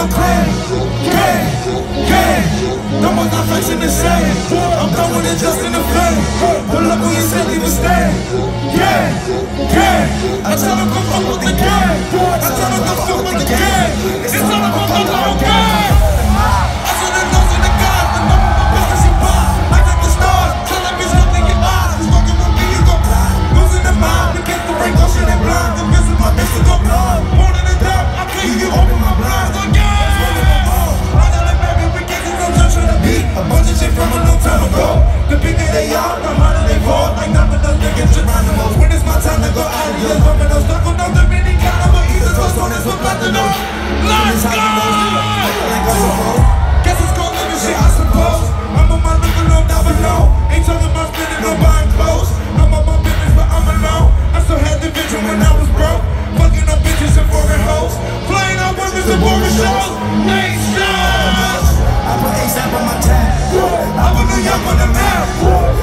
I'm playing. Gang, gang. Don't want in the same. I'm done with it just in the face. Pull up when you said leave a stay. Gang, gang. I tell them come fuck with the gang. I tell them come on. Let's go! Guess it's called I suppose. I'm on my. Ain't spending. I'm on my business, but I'm alone. I still had the vision when I was broke. Fucking up bitches and foreign hoes. Out workers and boring shows. I put on my tab. I put New York on the map.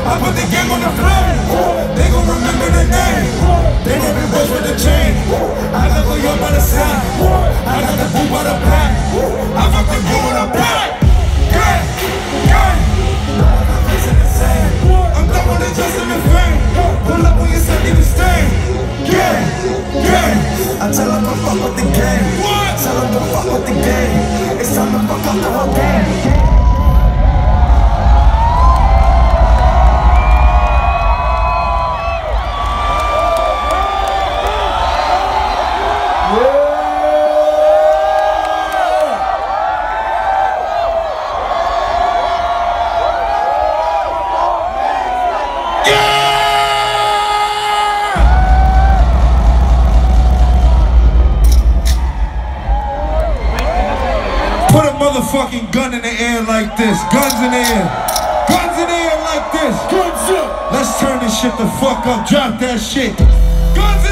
I put the game on the flag. I tell them to fuck with the game. What? Tell them to fuck with the game. Put a motherfucking gun in the air like this. Guns in the air. Guns in the air like this. Guns up. Let's turn this shit the fuck up. Drop that shit. Guns